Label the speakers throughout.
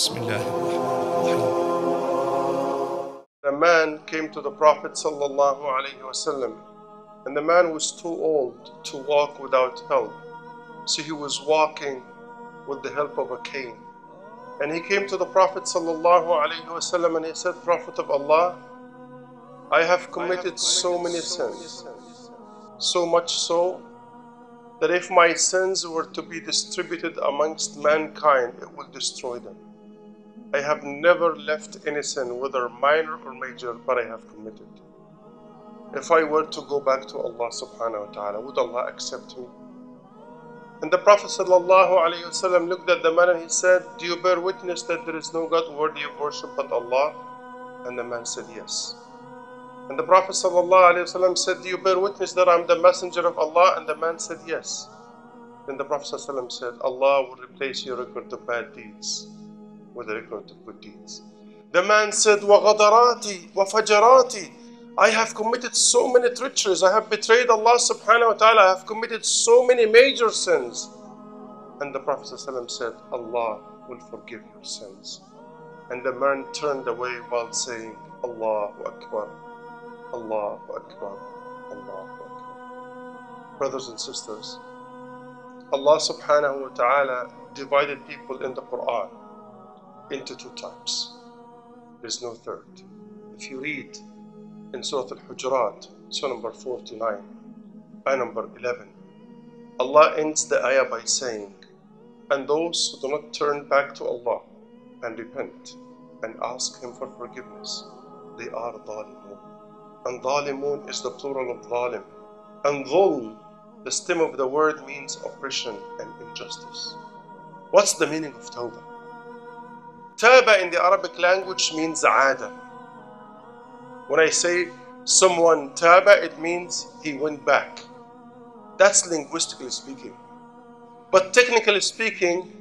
Speaker 1: بسم الله الرحمن الرحيم
Speaker 2: A man came to the Prophet sallallahu alaihi wasallam, and the man was too old to walk without help. So he was walking with the help of a cane. And he came to the Prophet sallallahu alaihi wasallam and he said, Prophet of Allah, I have committed so many sins, so much so that if my sins were to be distributed amongst mankind, it will destroy them. I have never left any sin, whether minor or major, but I have committed. If I were to go back to Allah subhanahu wa ta'ala, would Allah accept me? And the Prophet sallallahu alayhi wasallam looked at the man and he said, Do you bear witness that there is no God worthy of worship but Allah? And the man said, Yes. And the Prophet wasallam said, Do you bear witness that I'm the messenger of Allah? And the man said, Yes. Then the Prophet wasallam said, Allah will replace your record of bad deeds with a record of good deeds. The man said, وَغَدَرَاتِ وَفَجَرَاتِ I have committed so many treacheries. I have betrayed Allah subhanahu wa ta'ala. I have committed so many major sins. And the Prophet ﷺ said, Allah will forgive your sins. And the man turned away while saying, Allahu Akbar, Allahu Akbar, Allahu Akbar. Brothers and sisters, Allah subhanahu wa ta'ala divided people in the Quran into two types. There's no third. If you read in Surah Al-Hujurat, Surah number 49, ayah number 11, Allah ends the ayah by saying, And those who do not turn back to Allah and repent and ask Him for forgiveness, they are dhalimun. And dhalimun is the plural of dhalim. And dhulm, the stem of the word means oppression and injustice. What's the meaning of tawbah? Taba in the Arabic language means aada. When I say someone taba, it means he went back. That's linguistically speaking. But technically speaking,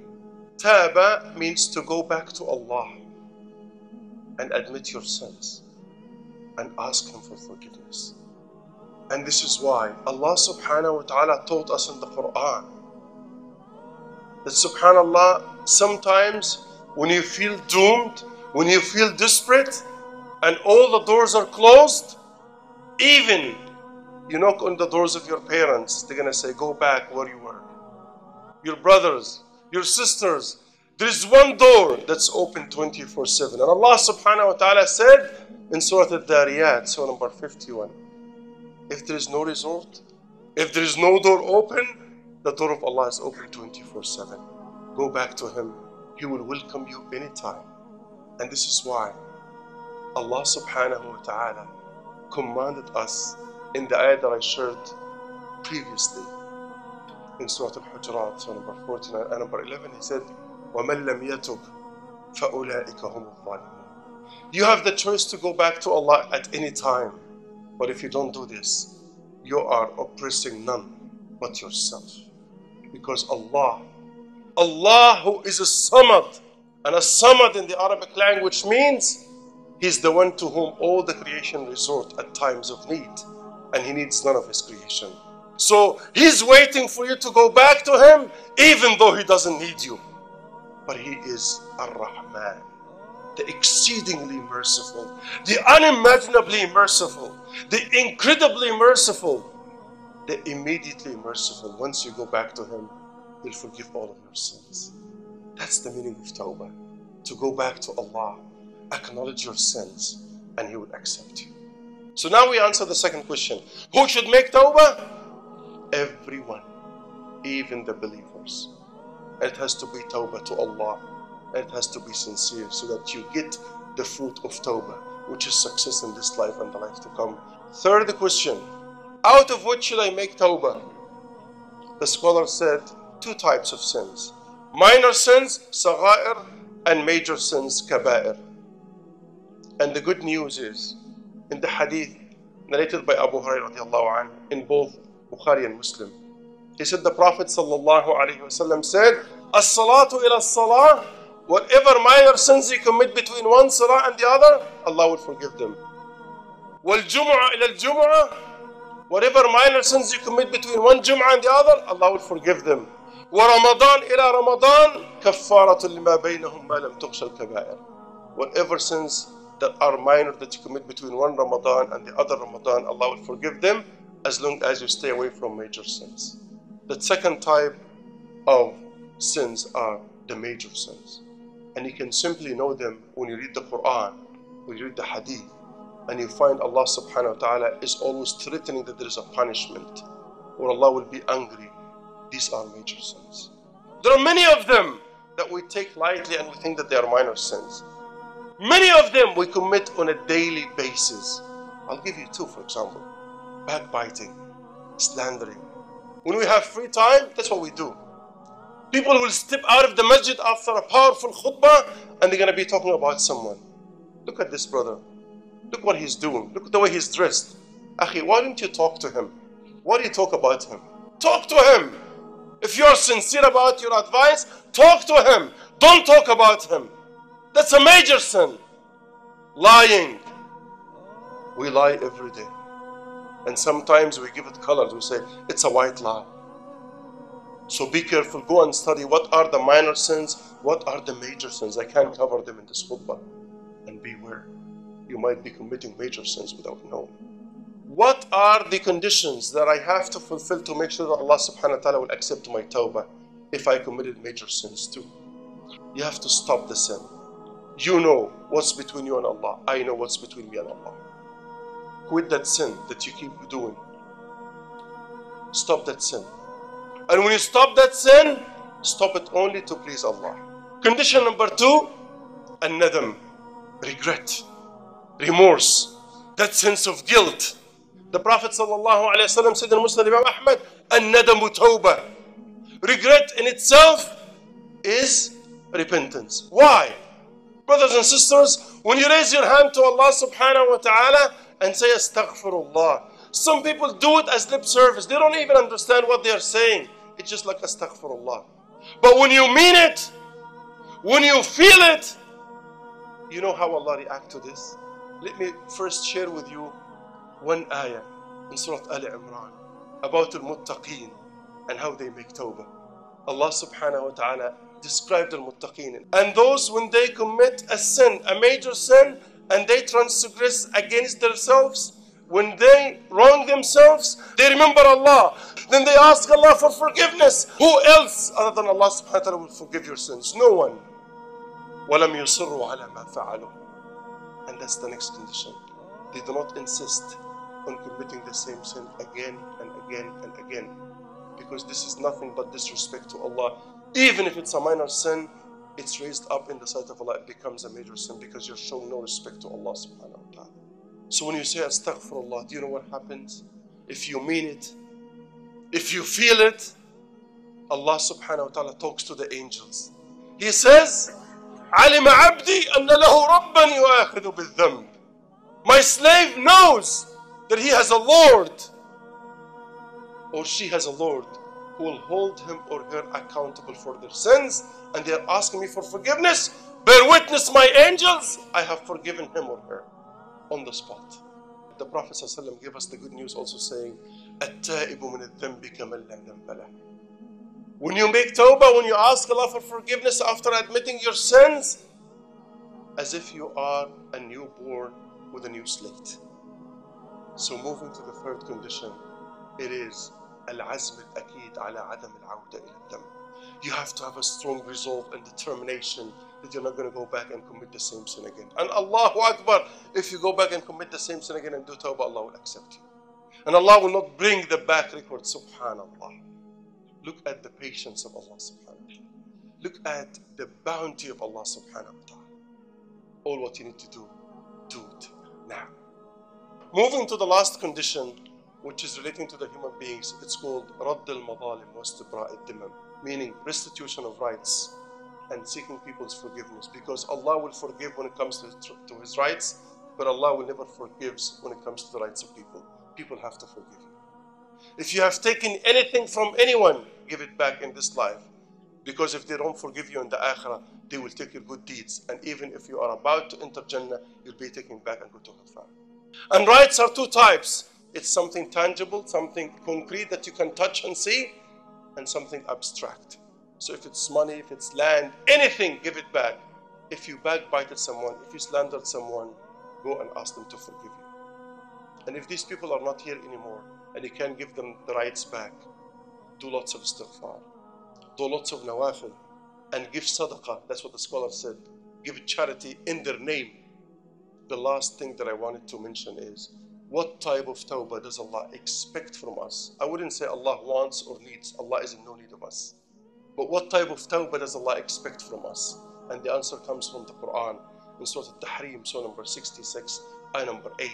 Speaker 2: taba means to go back to Allah and admit your sins and ask Him for forgiveness. And this is why Allah subhanahu wa ta'ala taught us in the Quran that subhanallah, sometimes when you feel doomed, when you feel desperate, and all the doors are closed, even you knock on the doors of your parents, they're gonna say, Go back where you were. Your brothers, your sisters, there is one door that's open 24 7. And Allah subhanahu wa ta'ala said in Surah Al Dariyat, Surah number 51, if there is no result, if there is no door open, the door of Allah is open 24 7. Go back to Him. He will welcome you anytime. And this is why Allah subhanahu wa ta'ala commanded us in the ayah that I shared previously in Surah Al-Hujurat, Surah number 49 and number 11, He said, وَمَن لَمْ يَتُبْ فَأُولَٰئِكَ هُمُ الظَّالِمُونَ You have the choice to go back to Allah at any time. But if you don't do this, you are oppressing none but yourself. Because Allah Allah who is a samad, and a samad in the Arabic language means He's the one to whom all the creation resort at times of need, and He needs none of His creation. So He's waiting for you to go back to Him, even though He doesn't need you. But He is Ar Rahman, the exceedingly merciful, the unimaginably merciful, the incredibly merciful, the immediately merciful. Once you go back to Him, He'll forgive all of your sins. That's the meaning of tawbah. To go back to Allah, acknowledge your sins, and He will accept you. So now we answer the second question. Who should make tawbah? Everyone, even the believers. It has to be tawbah to Allah. It has to be sincere so that you get the fruit of tawbah, which is success in this life and the life to come. Third question. Out of what should I make tawbah? The scholar said, two types of sins minor sins, sagha'ir, and major sins, kaba'ir. And the good news is, in the hadith narrated by Abu Hurairah in both Bukhari and Muslim, he said the Prophet sallallahu alaihi wasallam said, "As-salatu ila salah." Whatever minor sins you commit between one salah and the other, Allah will forgive them. وَالْجُمْعَةِ إِلَى الْجُمْعَةِ Whatever minor sins you commit between one Jum'ah and the other, Allah will forgive them. ورمضان إلى رمضان كفارة لما بينهم ما لم تخشى الكبائر whatever sins that are minor that you commit between one Ramadan and the other Ramadan Allah will forgive them as long as you stay away from major sins the second type of sins are the major sins and you can simply know them when you read the Quran when you read the Hadith and you find Allah subhanahu wa ta'ala is always threatening that there is a punishment or Allah will be angry these are major sins. There are many of them that we take lightly and we think that they are minor sins. Many of them we commit on a daily basis. I'll give you two, for example backbiting, slandering. When we have free time, that's what we do. People will step out of the masjid after a powerful khutbah and they're going to be talking about someone. Look at this brother. Look what he's doing. Look at the way he's dressed. Akhi, why don't you talk to him? Why do you talk about him? Talk to him. If you're sincere about your advice, talk to him. Don't talk about him. That's a major sin. Lying. We lie every day. And sometimes we give it colors. We say it's a white lie. So be careful. Go and study what are the minor sins, what are the major sins. I can't cover them in this khutbah. And beware. You might be committing major sins without knowing. What are the conditions that I have to fulfill to make sure that Allah subhanahu wa ta'ala will accept my tawbah if I committed major sins too? You have to stop the sin. You know what's between you and Allah. I know what's between me and Allah. Quit that sin that you keep doing. Stop that sin. And when you stop that sin, stop it only to please Allah. Condition number two, an-nadam, regret, remorse, that sense of guilt. The Prophet ﷺ said in Muslim Imam Ahmad, an-nadamu tawbah. Regret in itself is repentance. Why? Brothers and sisters, when you raise your hand to Allah subhanahu wa ta'ala and say astaghfirullah, some people do it as lip service. They don't even understand what they are saying. It's just like astaghfirullah. But when you mean it, when you feel it, you know how Allah react to this? Let me first share with you one ayah in Surah Al Imran about al muttaqeen and how they make tawbah. Allah subhanahu wa ta'ala described al muttaqeen. And those when they commit a sin, a major sin, and they transgress against themselves, when they wrong themselves, they remember Allah. Then they ask Allah for forgiveness. Who else other than Allah subhanahu wa ta'ala will forgive your sins? No one. وَلَمْ يُصِرُّوا عَلَى مَا فَعَلُوا And that's the next condition. They do not insist on committing the same sin again and again and again. Because this is nothing but disrespect to Allah. Even if it's a minor sin, it's raised up in the sight of Allah, it becomes a major sin because you're showing no respect to Allah subhanahu wa ta'ala. So when you say astaghfirullah, do you know what happens? If you mean it, if you feel it, Allah subhanahu wa ta'ala talks to the angels. He says, علم عبدي أن له ربا يؤاخذ بالذنب. My slave knows that he has a Lord or she has a Lord who will hold him or her accountable for their sins and they are asking me for forgiveness. Bear witness, my angels, I have forgiven him or her on the spot. The Prophet ﷺ gave us the good news also saying, When you make tawbah, when you ask Allah for forgiveness after admitting your sins, as if you are a newborn with a new slate. So moving to the third condition, it is العزم الأكيد على عدم العودة إلى الذنب. You have to have a strong resolve and determination that you're not going to go back and commit the same sin again. And Allahu Akbar, if you go back and commit the same sin again and do tawbah, Allah will accept you. And Allah will not bring the back record, subhanallah. Look at the patience of Allah subhanahu wa ta'ala. Look at the bounty of Allah subhanahu wa ta'ala. All what you need to do, do it now. Moving to the last condition, which is relating to the human beings, it's called al Madalim Wastibra al meaning restitution of rights and seeking people's forgiveness. Because Allah will forgive when it comes to, to His rights, but Allah will never forgive when it comes to the rights of people. People have to forgive you. If you have taken anything from anyone, give it back in this life. Because if they don't forgive you in the akhirah, they will take your good deeds. And even if you are about to enter Jannah, you'll be taken back and go to Hellfire. And rights are two types it's something tangible, something concrete that you can touch and see, and something abstract. So if it's money, if it's land, anything, give it back. If you backbited someone, if you slandered someone, go and ask them to forgive you. And if these people are not here anymore and you can't give them the rights back, do lots of istighfar, do lots of nawafil, and give sadaqah. That's what the scholar said. Give charity in their name. The last thing that I wanted to mention is what type of tawbah does Allah expect from us? I wouldn't say Allah wants or needs. Allah is in no need of us. But what type of tawbah does Allah expect from us? And the answer comes from the Quran in Surah Al-Tahrim, Surah number 66, ayah number 8.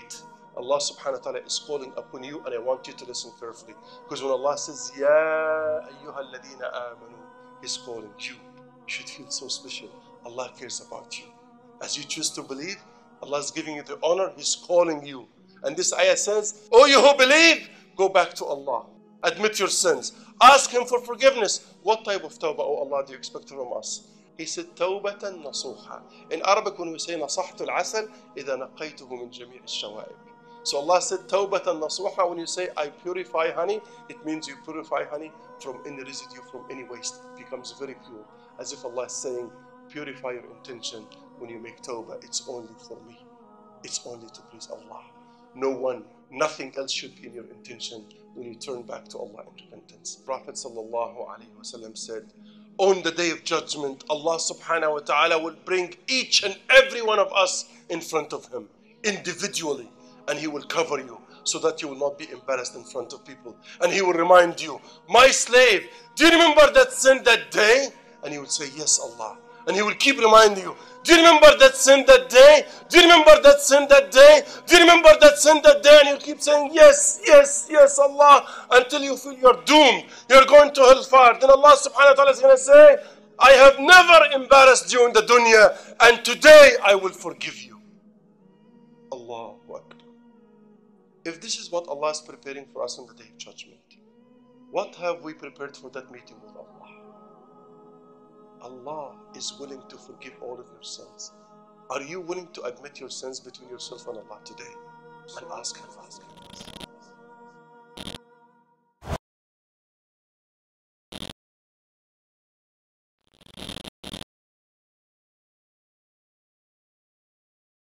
Speaker 2: Allah subhanahu wa ta'ala is calling upon you and I want you to listen carefully. Because when Allah says, Ya ayyuha amanu, He's calling you. You should feel so special. Allah cares about you. As you choose to believe, Allah is giving you the honor, He's calling you. And this ayah says, Oh, you who believe, go back to Allah. Admit your sins. Ask Him for forgiveness. What type of tawbah, oh Allah, do you expect from us? He said, توبة نصوحة. In Arabic, when we say نصحت العسل, إذا نقيته من جميع الشوائب. So Allah said, توبة نصوحة. When you say, I purify honey, it means you purify honey from any residue, from any waste. It becomes very pure. As if Allah is saying, purify your intention when you make tawbah. It's only for me. It's only to please Allah. No one, nothing else should be in your intention when you turn back to Allah in repentance. Prophet wasallam said, on the day of judgment, Allah subhanahu wa ta'ala will bring each and every one of us in front of Him individually, and He will cover you so that you will not be embarrassed in front of people. And He will remind you, My slave, do you remember that sin that day? And He will say, Yes, Allah. And He will keep reminding you, Do you remember that sin that day? Do you remember that sin that day? Do you remember that sin that day? And you keep saying, Yes, yes, yes, Allah, until you feel you're doomed. You're going to hellfire. Then Allah subhanahu wa ta'ala is going to say, I have never embarrassed you in the dunya, and today I will forgive you. Allah. If this is what Allah is preparing for us on the day of judgment, what have we prepared for that meeting with Allah? Allah is willing to forgive all of your sins. Are you willing to admit your sins between yourself and Allah today? And ask Him, ask Him.